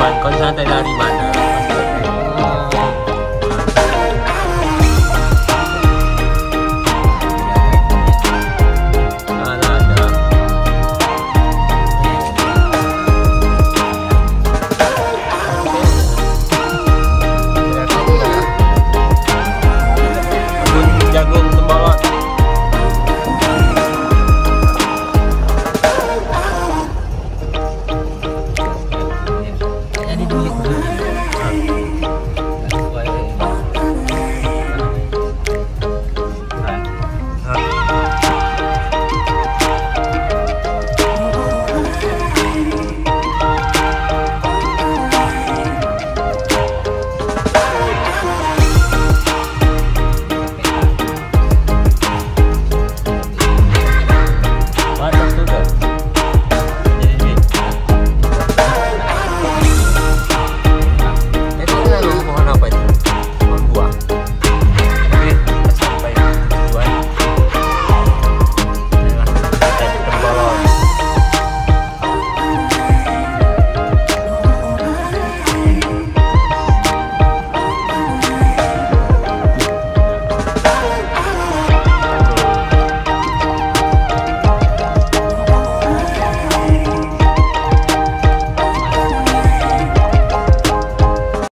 Batman, constante de la rimana. Don't